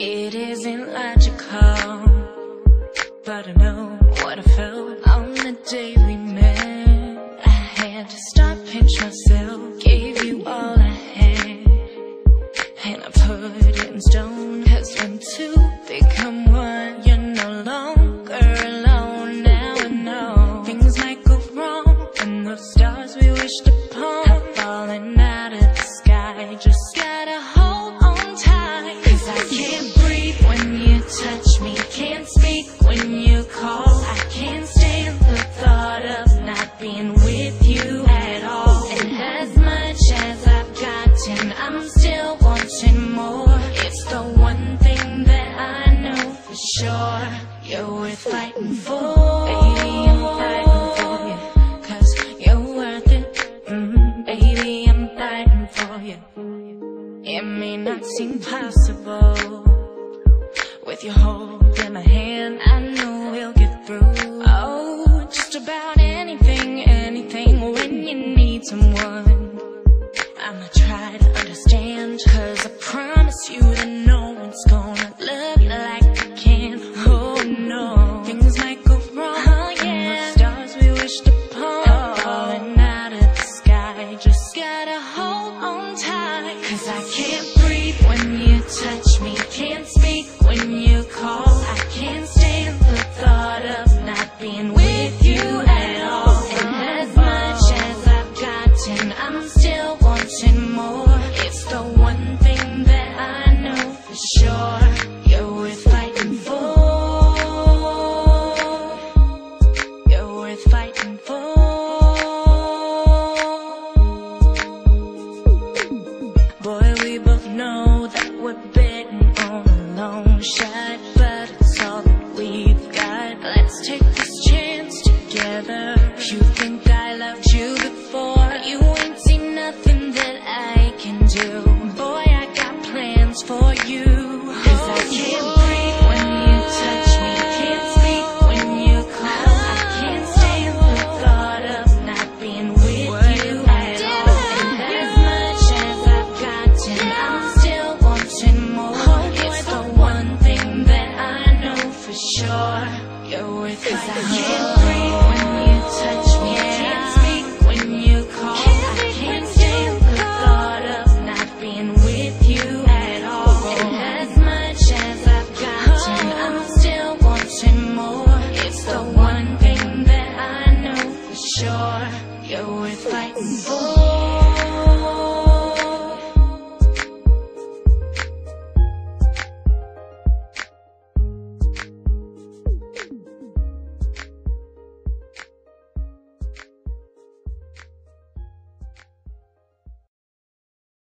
isn't logical, but I know what I felt on the day we met. I had to stop, pinch myself, gave you all I had, and I put it in stone. Cause when two become one, You're worth fighting for. Baby, I'm fighting for you. Cause you're worth it. Mm, baby, I'm fighting for you. It may not seem possible. With your hold in my hand, I know we'll get through. Oh, just about anything, anything when you need someone. Hold on tight, cause I can't breathe when you touch me, can't speak when you call. I can't stand the thought of not being with you at all. And as much as I've gotten, I'm still wanting more. It's the one thing that I know for sure. Know that we're betting on a long shot, but it's all that we've got. Let's take this chance together. You think I loved you before? You ain't seen nothing that I can do. Cause I can't breathe when you touch me. Can't speak when you call. I can't stand the thought of not being with you at all. And as much as I've gotten, I'm still wanting more. It's the one thing that I know for sure. You're worth fighting for.